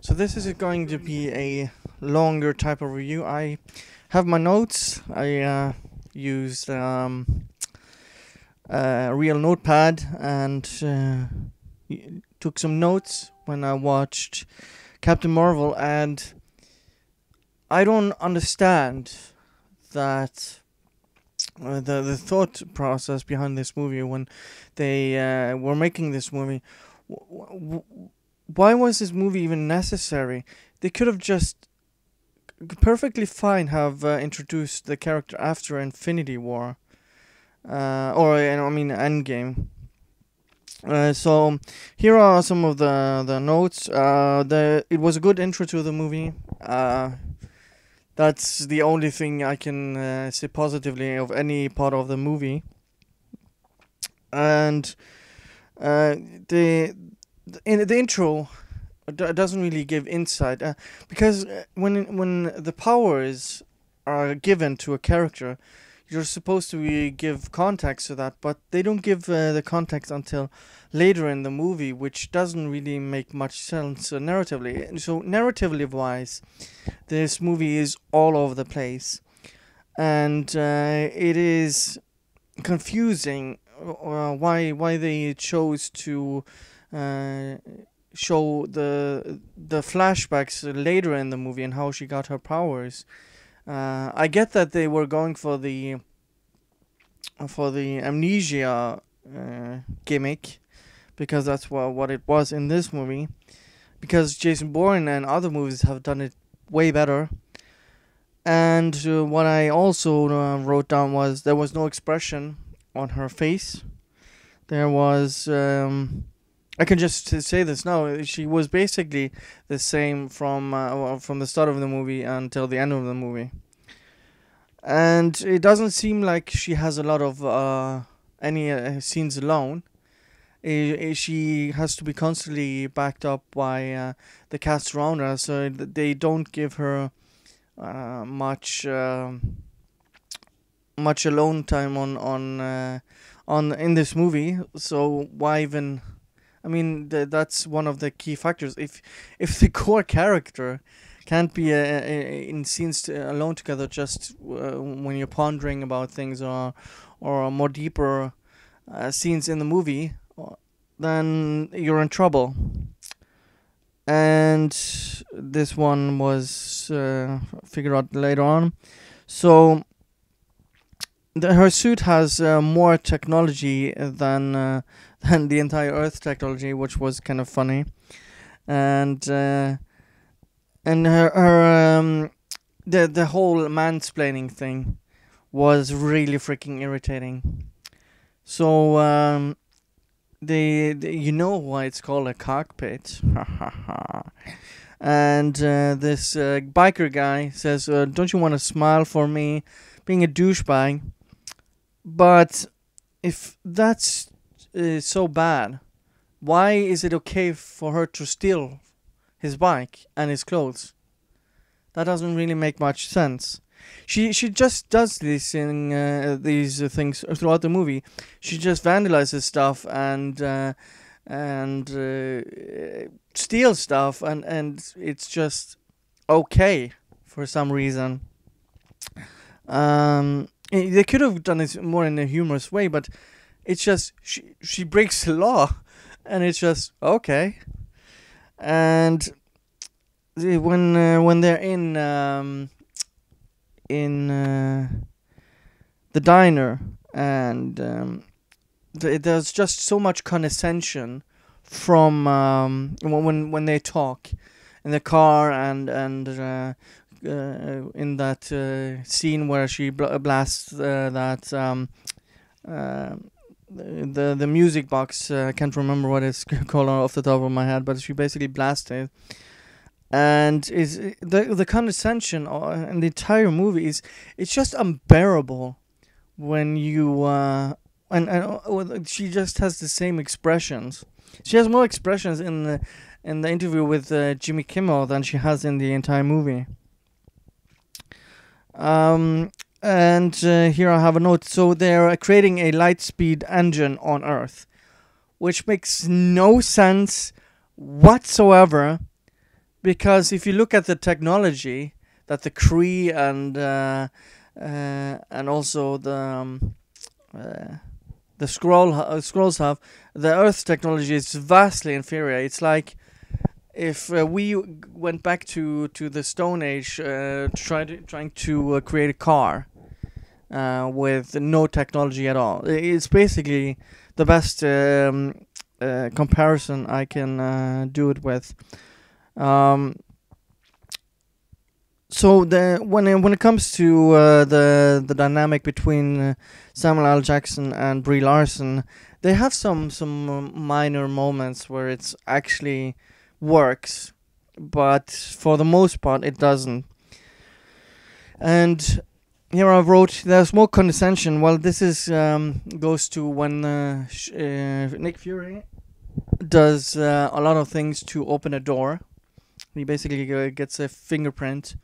So this is going to be a longer type of review. I have my notes. I uh, used um, a real notepad and uh, took some notes when I watched Captain Marvel, and I don't understand that uh, the the thought process behind this movie when they uh, were making this movie. W- w- why was this movie even necessary? They could have just perfectly fine have uh, introduced the character after Infinity War, uh, or I mean Endgame. Uh, so here are some of the the notes. Uh, the it was a good intro to the movie. Uh, that's the only thing I can uh, say positively of any part of the movie. And uh, the in the intro doesn't really give insight uh, because uh, when when the powers are given to a character, you're supposed to be, give context to that, but they don't give uh, the context until later in the movie, which doesn't really make much sense uh, narratively. And So narratively wise, this movie is all over the place, and uh, it is confusing uh, why why they chose to uh, show the the flashbacks later in the movie and how she got her powers. Uh, I get that they were going for the for the amnesia uh, gimmick because that's what what it was in this movie. Because Jason Bourne and other movies have done it way better. And uh, what I also uh, wrote down was there was no expression on her face. There was um, I can just uh, say this now. She was basically the same from uh, from the start of the movie until the end of the movie, and it doesn't seem like she has a lot of uh, any uh, scenes alone. She has to be constantly backed up by uh, the cast around her, so th- they don't give her uh, much um much alone time on on uh, on in this movie. So why even? I mean, th- that's one of the key factors. If if the core character can't be uh, uh, in scenes to, alone together, just uh, when you're pondering about things or or more deeper uh, scenes in the movie, uh, then you're in trouble. And this one was uh, figured out later on. So the, her suit has uh, more technology than uh, than the entire Earth technology, which was kind of funny, and uh, and her her um, the the whole mansplaining thing was really freaking irritating. So um, you know why it's called a cockpit, and uh, this uh, biker guy says, uh, "Don't you want to smile for me?" Being a douchebag, but if that's uh, so bad, why is it okay for her to steal his bike and his clothes? That doesn't really make much sense. She she just does these thing, uh, these things throughout the movie. She just vandalizes stuff and uh, and uh, steals stuff, and and it's just okay for some reason. Um, they could have done it more in a humorous way, but it's just she she breaks the law, and it's just okay. And when uh, when they're in um, in uh, the diner, and um, th- there's just so much condescension from um, when when they talk in the car and and. Uh, in that uh, scene where she bl- blasts uh, that um, uh, the the music box. Uh, I can't remember what it's called off the top of my head, but she basically blasted. It. And is the the condescension uh, in the entire movie is it's just unbearable when you uh, and and uh, she just has the same expressions. She has more expressions in the in the interview with uh, Jimmy Kimmel than she has in the entire movie. Um, and uh, here I have a note. So they're uh, creating a light speed engine on Earth, which makes no sense whatsoever because if you look at the technology that the Kree and uh, uh, and also the um, uh, the Skrull uh, Skrulls have, the Earth technology is vastly inferior. It's like if uh, we went back to, to the Stone Age, uh, trying trying to uh, create a car uh, with no technology at all. It's basically the best um, uh, comparison I can uh, do it with. Um, so the when it, when it comes to uh, the the dynamic between Samuel L. Jackson and Brie Larson, they have some some um, minor moments where it's actually works, but for the most part it doesn't. And here I wrote there's more condescension. Well, this is um, goes to when uh, uh, Nick Fury does uh, a lot of things to open a door. He basically gets a fingerprint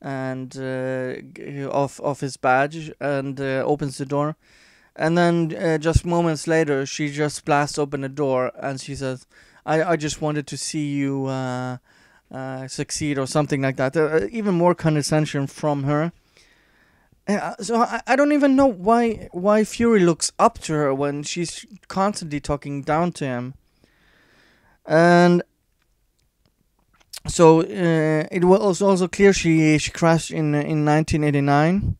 and uh, g- of of his badge and uh, opens the door. And then uh, just moments later, she just blasts open the door and she says, "I I just wanted to see you uh, uh, succeed" or something like that. Uh, even more condescension from her. Uh, so I, I don't even know why why Fury looks up to her when she's constantly talking down to him. And so uh, it was also clear she she crashed in in 1989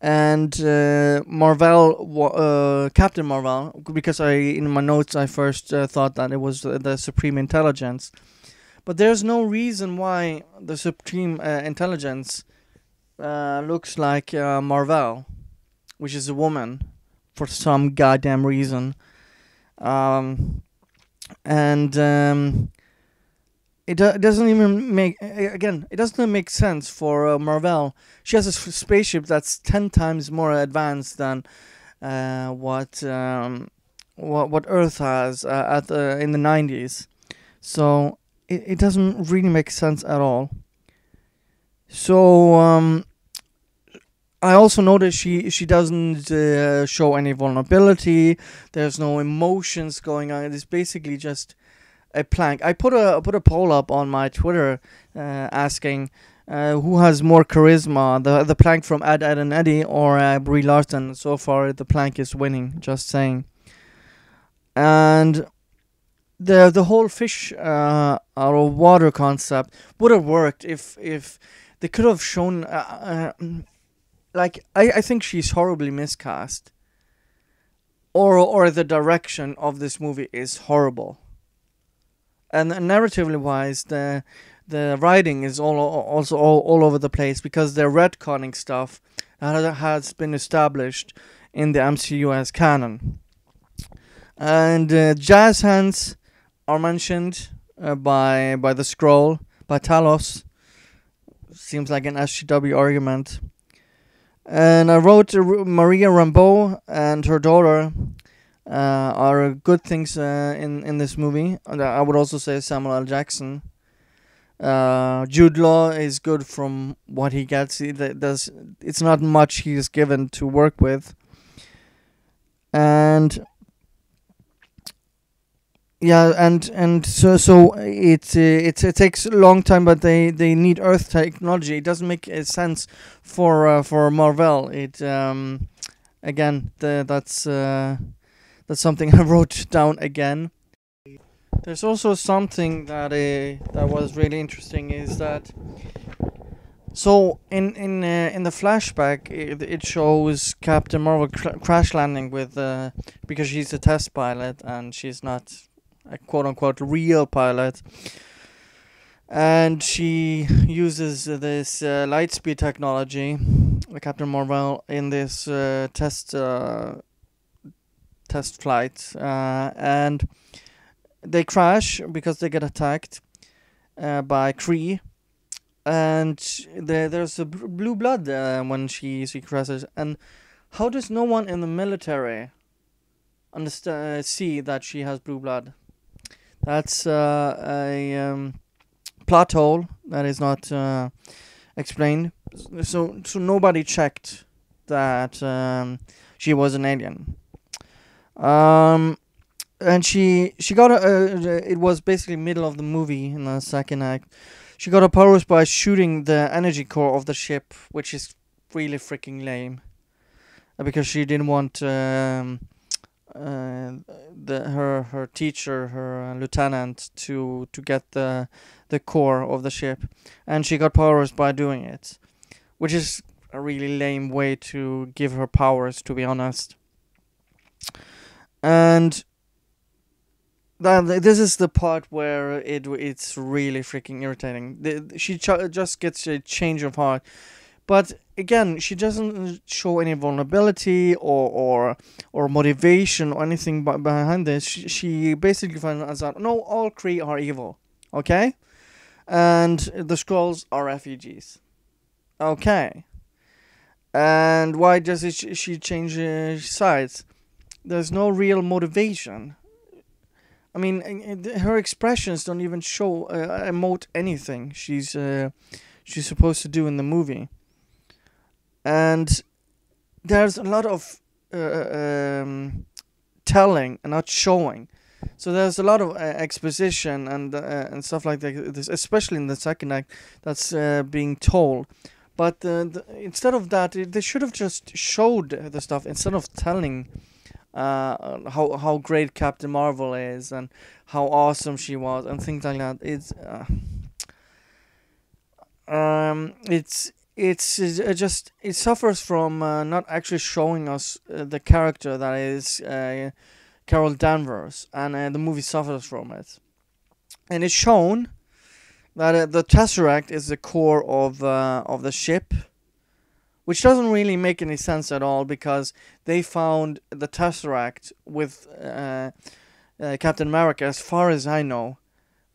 and uh, Marvel uh, Captain Marvel because I in my notes I first uh, thought that it was the Supreme Intelligence. But there's no reason why the Supreme uh, Intelligence uh, looks like uh, Marvel which is a woman for some goddamn reason. Um, and um, it, do- it doesn't even make again it doesn't make sense for uh, Marvel. She has a spaceship that's ten times more advanced than uh, what um, what what Earth has uh, at the in the nineties. So it, it doesn't really make sense at all. So um, I also noticed she she doesn't uh, show any vulnerability. There's no emotions going on. It's basically just a plank. I put a I put a poll up on my Twitter uh, asking uh, who has more charisma, the the plank from Ed Edd n Eddy or uh, Brie Larson. So far, the plank is winning. Just saying. And the the whole fish uh, out of water concept would have worked if if they could have shown. Uh, uh, like I, I think she's horribly miscast. Or or the direction of this movie is horrible and narratively wise the the writing is all also all, all over the place because they're retconning stuff that has been established in the MCU as canon. And uh, jazz hands are mentioned uh, by by the Skrull by Talos. Seems like an SJW argument. And I wrote Maria Rambeau and her daughter uh, are good things uh, in in this movie. I would also say Samuel L. Jackson. Uh, Jude Law is good from what he gets. He does it's not much he's given to work with, and yeah, and and so so it uh, it it takes a long time, but they they need Earth technology. It doesn't make uh, sense for uh, for Marvel. It um again the that's. That's something I wrote down again. There's also something that uh, that was really interesting is that so in in uh, in the flashback it, it shows Captain Marvel cr- crash landing with uh, because she's a test pilot and she's not a quote unquote real pilot and she uses this uh, light speed technology Captain Marvel in this uh, test uh, test flight uh, and they crash because they get attacked uh, by Kree and there there's a blue blood uh, when she she crashes. And how does no one in the military understand see that she has blue blood? That's uh, a um, plot hole that is not uh, explained. So so nobody checked that um, she was an alien um, and she she got a, uh, it was basically middle of the movie in the second act. She got powers by shooting the energy core of the ship, which is really freaking lame. Uh, because she didn't want um, uh, the her her teacher, her uh, lieutenant, to to get the the core of the ship, and she got powers by doing it, which is a really lame way to give her powers, to be honest. And that this is the part where it it's really freaking irritating. The, she ch- just gets a change of heart, but again, she doesn't show any vulnerability or or or motivation or anything behind this. She, she basically finds out no, all Kree are evil, okay, and the Skrulls are refugees, okay. And why does she change sides? There's no real motivation I mean, her expressions don't even show uh, emote anything she's uh, she's supposed to do in the movie, and there's a lot of uh, uh um, telling and not showing. So there's a lot of uh, exposition and uh, and stuff like that, especially in the second act, that's being told. But the, instead of that, they should have just showed the stuff instead of telling uh, how how great Captain Marvel is and how awesome she was and things like that. It's uh, um, it's it's uh, just it suffers from uh, not actually showing us uh, the character that is uh, Carol Danvers, and the movie suffers from it. And it's shown that the Tesseract is the core of of the ship which doesn't really make any sense at all because they found the Tesseract with uh, uh, Captain America, as far as I know,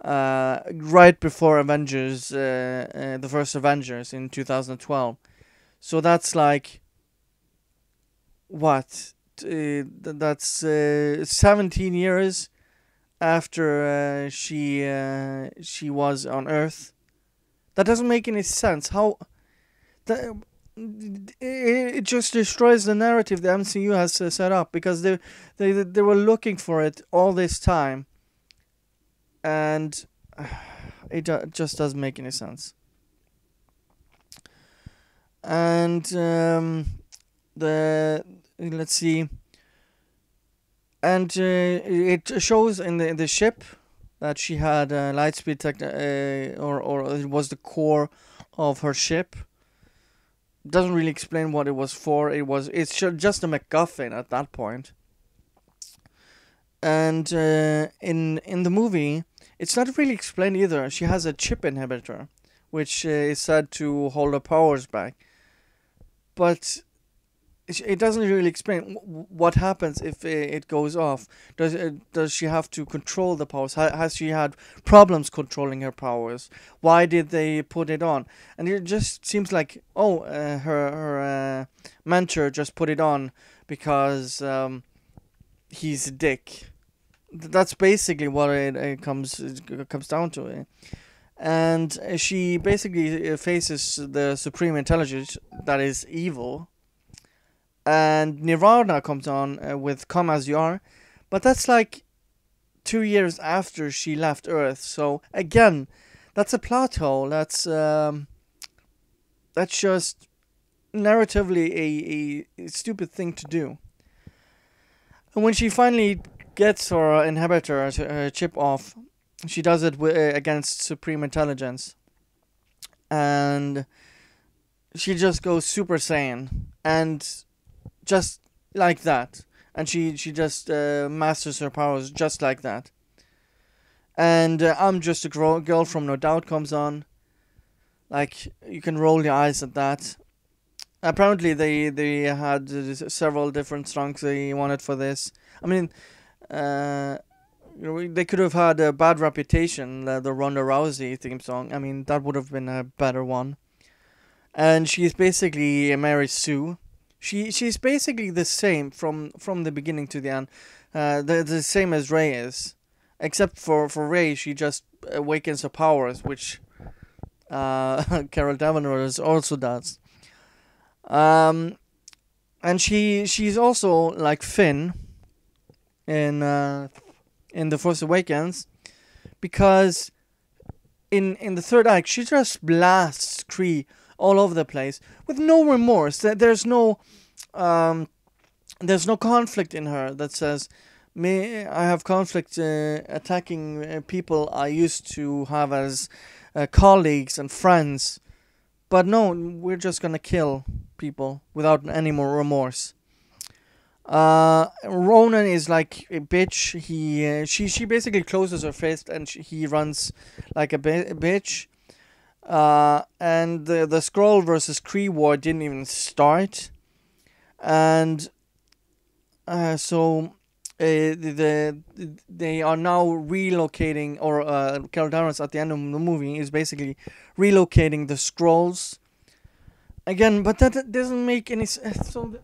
uh, right before Avengers, uh, uh, the first Avengers in 2012. So that's like, what? Uh, that's 17 years after she she was on Earth. That doesn't make any sense. How? The, it just destroys the narrative the MCU has uh, set up because they they they were looking for it all this time, and it just doesn't make any sense. And um, the let's see, and uh, it shows in the in the ship that she had a lightspeed tech, uh, or or it was the core of her ship doesn't really explain what it was for. It was it's just a MacGuffin at that point. And uh, in in the movie, it's not really explained either. She has a chip inhibitor, which uh, is said to hold her powers back. But it doesn't really explain what happens if it goes off. Does does she have to control the powers? Has she had problems controlling her powers? Why did they put it on? And it just seems like oh, uh, her her uh, mentor just put it on because um, he's a dick. That's basically what it, it comes it comes down to. Eh? And she basically uh, faces the supreme intelligence that is evil and Nirvana comes on uh, with "Come as You Are," but that's like two years after she left Earth. So again, that's a plot hole. That's um, that's just narratively a, a, stupid thing to do. And when she finally gets her inhibitor, her chip off, she does it w- uh, against Supreme Intelligence, and she just goes Super Saiyan and just like that, and she she just uh, masters her powers just like that. And uh, I'm just a girl, girl from No Doubt comes on. Like you can roll your eyes at that. Apparently they they had uh, several different songs they wanted for this. I mean, uh, they could have had a bad reputation, uh, the Ronda Rousey theme song. I mean, that would have been a better one. And she's basically Mary Sue, she she's basically the same from from the beginning to the end. Uh, the the same as Rey is, except for for Rey, she just awakens her powers, which uh, Carol Danvers also does. Um, and she she's also like Finn in uh, in The Force Awakens because in in the third act she just blasts Kree all over the place with no remorse. There's no um, there's no conflict in her that says me I have conflict uh, attacking uh, people I used to have as uh, colleagues and friends. But no, we're just gonna kill people without any more remorse. Uh, Ronan is like a bitch. He uh, she she basically closes her fist and she, he runs like a, bi- a bitch. Uh, and the the Skrull versus Kree war didn't even start, and uh, so uh, the, the they are now relocating or uh, Carol Danvers at the end of the movie is basically relocating the Skrulls again, but that that doesn't make any sense. So th-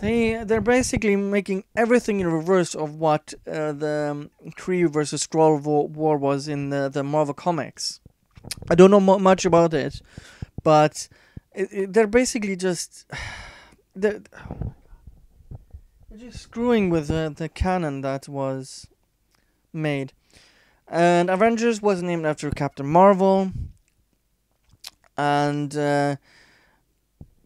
they they're basically making everything in reverse of what uh, the um, Kree versus Skrull war, war was in the, the Marvel comics. I don't know mu much about it, but it, it, they're basically just they're, just screwing with uh, the canon that was made. And Avengers was named after Captain Marvel. And uh,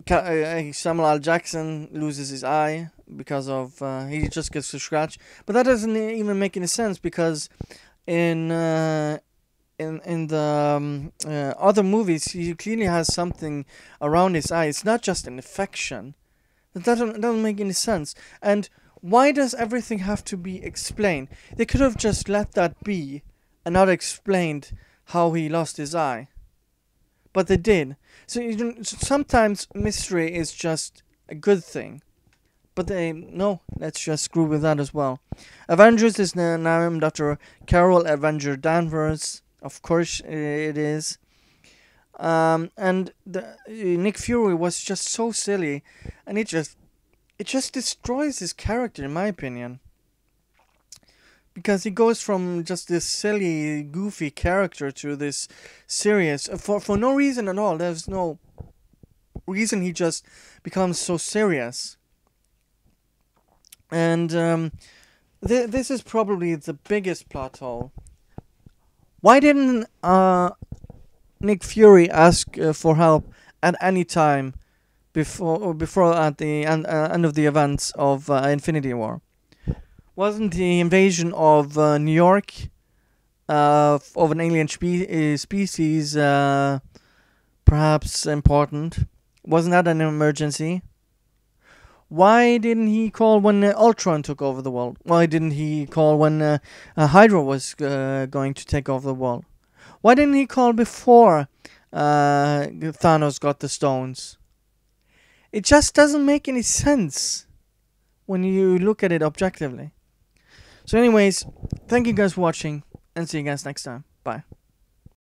Samuel L. Jackson loses his eye because of uh, he just gets a scratch. But that doesn't even make any sense because in uh, in in the um, uh, other movies he clearly has something around his eye. It's not just an infection. That doesn't doesn't make any sense. And why does everything have to be explained? They could have just let that be and not explained how he lost his eye. But they did. So sometimes mystery is just a good thing. But they no, let's just screw with that as well. Avengers is named after Carol Avenger Danvers. Of course it is. Um, and the, uh, Nick Fury was just so silly, and it just it just destroys his character in my opinion. Because he goes from just this silly, goofy character to this serious uh, for for no reason at all. There's no reason he just becomes so serious. And um, th- this is probably the biggest plot hole. Why didn't uh, Nick Fury ask uh, for help at any time before before at the end, uh, end of the events of uh, Infinity War? Wasn't the invasion of uh, New York uh, of an alien spe- uh, species uh, perhaps important? Wasn't that an emergency? Why didn't he call when uh, Ultron took over the world? Why didn't he call when uh, Hydra was going to take over the world? Why didn't he call before Thanos got the stones? It just doesn't make any sense when you look at it objectively. So anyways, thank you guys for watching, and see you guys next time. Bye.